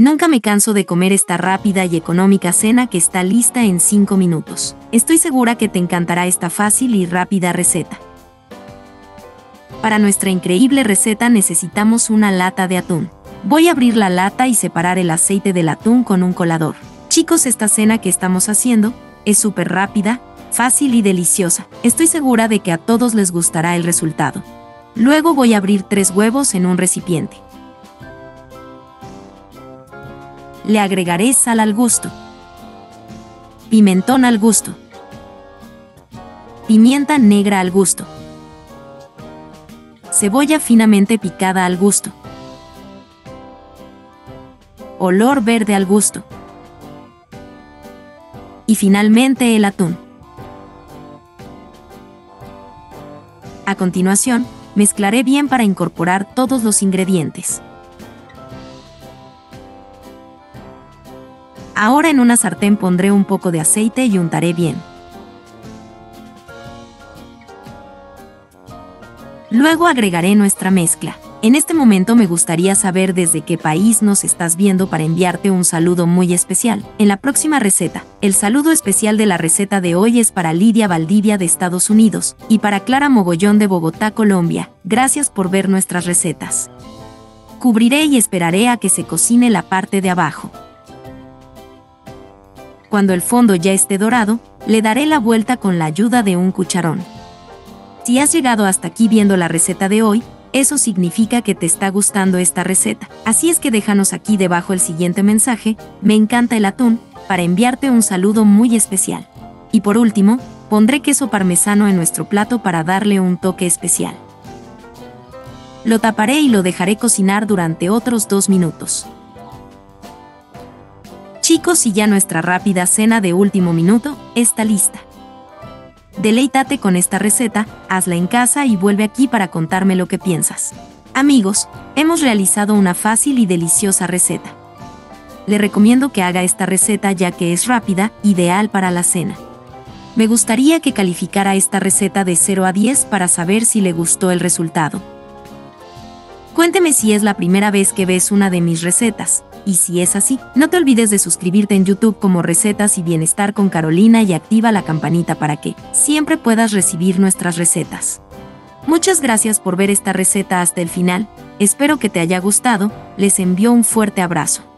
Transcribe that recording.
Nunca me canso de comer esta rápida y económica cena que está lista en 5 minutos. Estoy segura que te encantará esta fácil y rápida receta. Para nuestra increíble receta necesitamos una lata de atún. Voy a abrir la lata y separar el aceite del atún con un colador. Chicos, esta cena que estamos haciendo es súper rápida, fácil y deliciosa. Estoy segura de que a todos les gustará el resultado. Luego voy a abrir tres huevos en un recipiente. Le agregaré sal al gusto. Pimentón al gusto. Pimienta negra al gusto. Cebolla finamente picada al gusto. Olor verde al gusto. Y finalmente el atún. A continuación, mezclaré bien para incorporar todos los ingredientes. Ahora en una sartén pondré un poco de aceite y untaré bien. Luego agregaré nuestra mezcla. En este momento me gustaría saber desde qué país nos estás viendo para enviarte un saludo muy especial. En la próxima receta, el saludo especial de la receta de hoy es para Lidia Valdivia de Estados Unidos y para Clara Mogollón de Bogotá, Colombia. Gracias por ver nuestras recetas. Cubriré y esperaré a que se cocine la parte de abajo. Cuando el fondo ya esté dorado, le daré la vuelta con la ayuda de un cucharón. Si has llegado hasta aquí viendo la receta de hoy, eso significa que te está gustando esta receta. Así es que déjanos aquí debajo el siguiente mensaje, me encanta el atún, para enviarte un saludo muy especial. Y por último, pondré queso parmesano en nuestro plato para darle un toque especial. Lo taparé y lo dejaré cocinar durante otros dos minutos. Chicos, y ya nuestra rápida cena de último minuto está lista. Deleítate con esta receta, hazla en casa y vuelve aquí para contarme lo que piensas. Amigos, hemos realizado una fácil y deliciosa receta. Le recomiendo que haga esta receta ya que es rápida, ideal para la cena. Me gustaría que calificara esta receta de 0 a 10 para saber si le gustó el resultado. Cuénteme si es la primera vez que ves una de mis recetas y si es así, no te olvides de suscribirte en YouTube como Recetas y Bienestar con Carolina y activa la campanita para que siempre puedas recibir nuestras recetas. Muchas gracias por ver esta receta hasta el final, espero que te haya gustado, les envío un fuerte abrazo.